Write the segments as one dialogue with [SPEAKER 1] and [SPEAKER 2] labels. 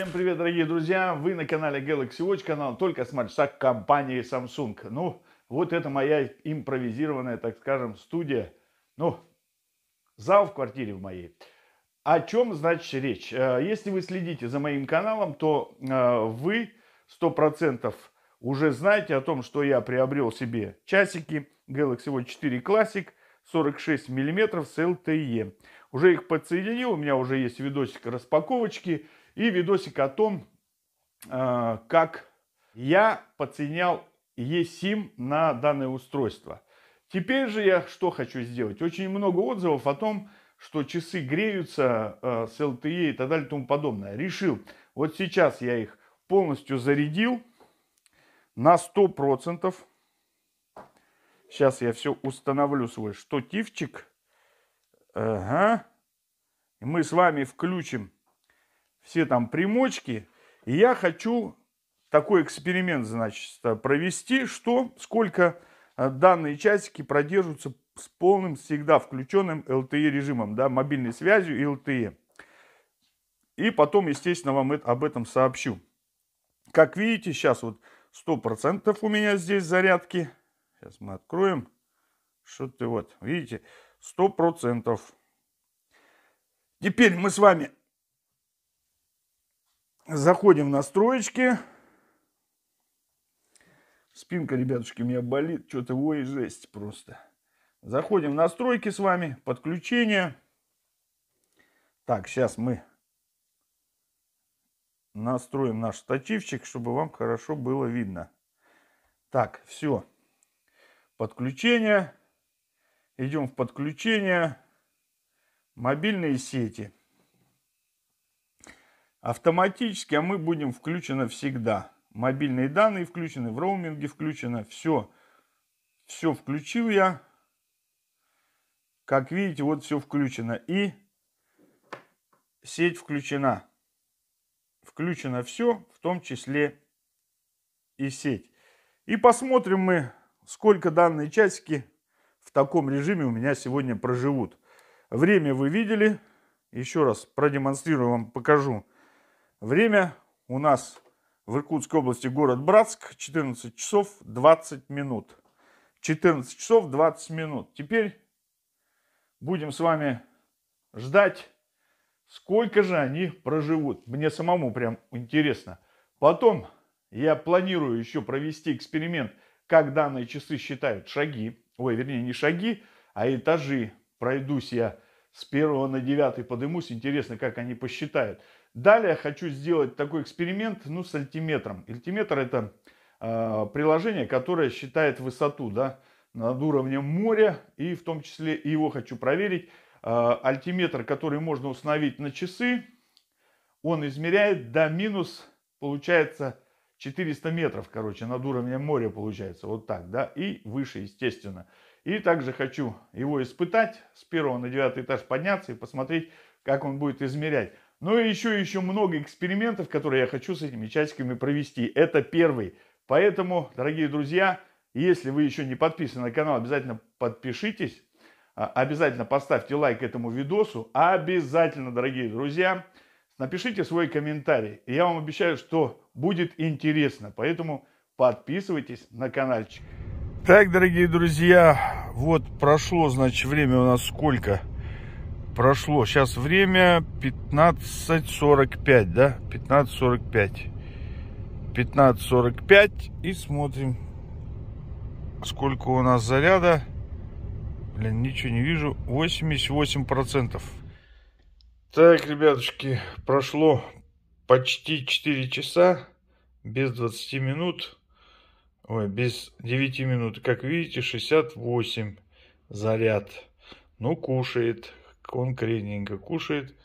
[SPEAKER 1] Всем привет, дорогие друзья! Вы на канале Galaxy Watch, канал только с маршак компании Samsung. Ну, вот это моя импровизированная, так скажем, студия. Ну, зал в квартире в моей. О чем, значит, речь? Э, если вы следите за моим каналом, то э, вы 100% уже знаете о том, что я приобрел себе часики Galaxy Watch 4 Classic 46 мм с LTE. Уже их подсоединил, у меня уже есть видосик распаковочки – и видосик о том, э, как я подсоединял eSIM на данное устройство. Теперь же я что хочу сделать? Очень много отзывов о том, что часы греются э, с LTE и так далее и тому подобное. Решил, вот сейчас я их полностью зарядил на 100%. Сейчас я все установлю свой штативчик. Ага. Мы с вами включим все там примочки. И я хочу такой эксперимент, значит, провести, что сколько э, данные часики продержатся с полным, всегда включенным LTE режимом, да, мобильной связью и LTE. И потом, естественно, вам об этом сообщу. Как видите, сейчас вот 100% у меня здесь зарядки. Сейчас мы откроем. Что-то вот, видите, 100%. Теперь мы с вами Заходим в настроечки. Спинка, ребятушки, у меня болит. Что-то ой, жесть просто. Заходим в настройки с вами. Подключение. Так, сейчас мы настроим наш штативчик, чтобы вам хорошо было видно. Так, все. Подключение. Идем в подключение. Мобильные сети автоматически, а мы будем включены всегда. Мобильные данные включены, в роуминге включено, все. Все включил я. Как видите, вот все включено. И сеть включена. Включено все, в том числе и сеть. И посмотрим мы, сколько данные часики в таком режиме у меня сегодня проживут. Время вы видели. Еще раз продемонстрирую вам, покажу. Время у нас в Иркутской области, город Братск, 14 часов 20 минут. 14 часов 20 минут. Теперь будем с вами ждать, сколько же они проживут. Мне самому прям интересно. Потом я планирую еще провести эксперимент, как данные часы считают шаги. Ой, вернее, не шаги, а этажи. Пройдусь я с первого на девятый подымусь. Интересно, как они посчитают. Далее хочу сделать такой эксперимент ну, с альтиметром. Альтиметр это э, приложение, которое считает высоту да, над уровнем моря. И в том числе его хочу проверить. Э, альтиметр, который можно установить на часы, он измеряет до минус, получается, 400 метров, короче, над уровнем моря получается. Вот так, да, и выше, естественно. И также хочу его испытать, с первого на девятый этаж подняться и посмотреть, как он будет измерять. Ну и еще, еще много экспериментов, которые я хочу с этими часиками провести. Это первый. Поэтому, дорогие друзья, если вы еще не подписаны на канал, обязательно подпишитесь. А, обязательно поставьте лайк этому видосу. Обязательно, дорогие друзья, напишите свой комментарий. И я вам обещаю, что будет интересно. Поэтому подписывайтесь на каналчик. Так, дорогие друзья, вот прошло, значит, время у нас сколько? прошло. Сейчас время 15.45, да? 15.45. 15.45 и смотрим, сколько у нас заряда. Блин, ничего не вижу. 88%. Так, ребятушки, прошло почти 4 часа, без 20 минут. Ой, без 9 минут. Как видите, 68 заряд. Ну, кушает конкретненько кушает.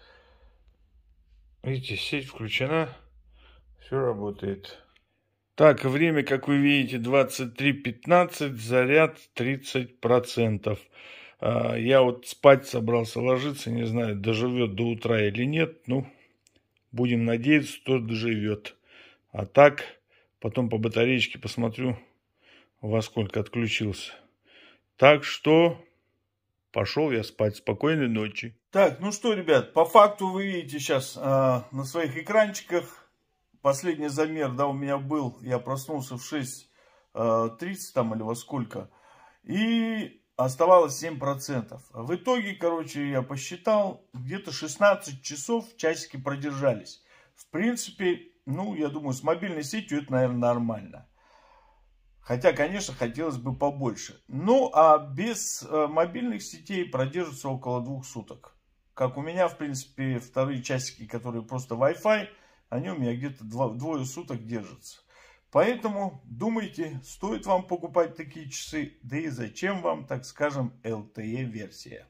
[SPEAKER 1] Видите, сеть включена, все работает. Так, время, как вы видите, 23.15, заряд 30%. А, я вот спать собрался ложиться, не знаю, доживет до утра или нет. Ну, будем надеяться, что доживет. А так, потом по батареечке посмотрю, во сколько отключился. Так что Пошел я спать. Спокойной ночи. Так, ну что, ребят, по факту вы видите сейчас э, на своих экранчиках последний замер, да, у меня был, я проснулся в 6.30 э, там или во сколько, и оставалось 7%. В итоге, короче, я посчитал, где-то 16 часов часики продержались. В принципе, ну, я думаю, с мобильной сетью это, наверное, нормально. Хотя, конечно, хотелось бы побольше. Ну, а без э, мобильных сетей продержится около двух суток. Как у меня, в принципе, вторые часики, которые просто Wi-Fi, они у меня где-то двое суток держатся. Поэтому думайте, стоит вам покупать такие часы, да и зачем вам, так скажем, LTE-версия.